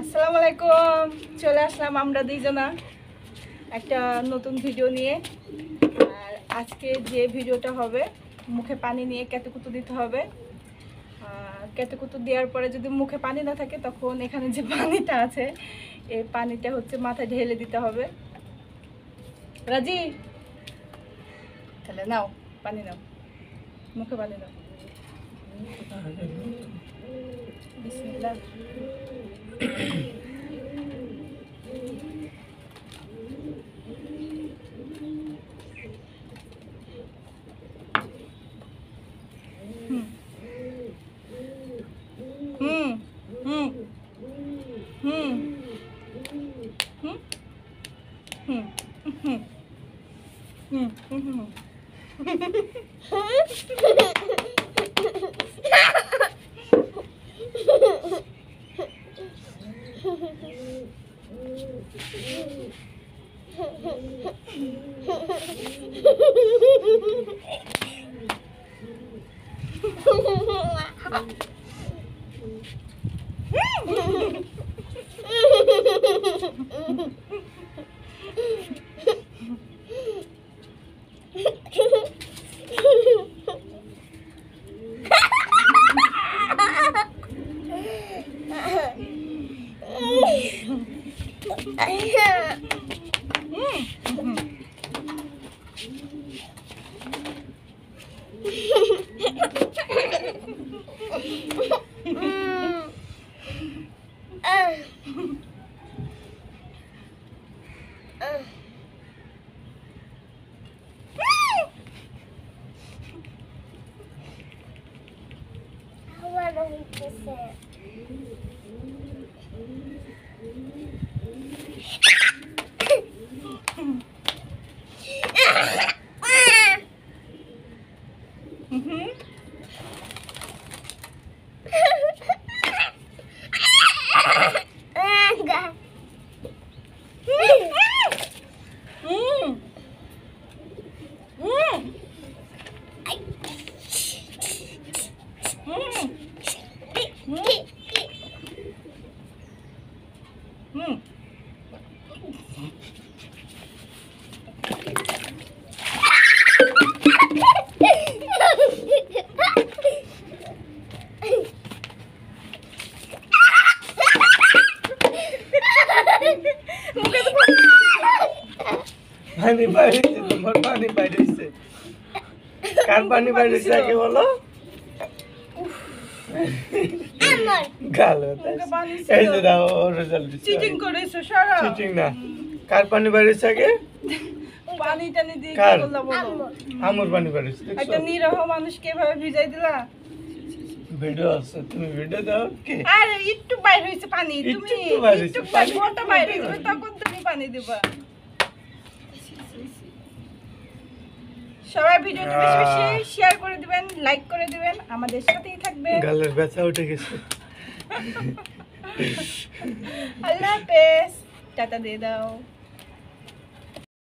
আসসালামু আলাইকুম চলে আসলাম আমরা দুইজনা একটা নতুন ভিডিও নিয়ে। আর আজকে যে ভিডিওটা হবে, মুখে পানি নিয়ে কেতকুতু দিতে হবে। আর কেতকুতু দেওয়ার পরে যদি মুখে পানি না থাকে, তখন এখানে যে পানিটা আছে, এই পানিটা হচ্ছে মাথায় ঢেলে দিতে হবে। রাজি? তাহলে নাও পানি নাও মুখে পানি নাও বিসমিল্লাহ হুম Mm-hmm. I want to eat this. Ah! পানি বাইরেছে তোমার পানি বাইরেছে কার পানি বাইরেছে আগে বলো? গালো মুখে পানি ছিল। এই যে দাও রেজাল্ট চিটিং করেছ সারা। চিটিং না। কার পানি বাইরেছে আগে? পানি টানি দিয়ে কি কার? করলা বলো? আমুর। পানি দেখছ? একটা নিরহ মানুষকে এভাবে ভিজাই দিলা? ভিডিও আছে তুমি ভিডিও দাও কি? আরে একটু বাইর হয়েছে পানি তুমি একটু বাইর পানি। হয়েছে। তখন তুমি পানি দিবা। সবাই ভিডিওটা বেশি বেশি শেয়ার করে দিবেন লাইক করে দিবেন আমাদের সাথেই থাকবেন। গালের ব্যথা উঠে গেছে। আল্লাহ হাফেজ টাটা দিয়ে দাও।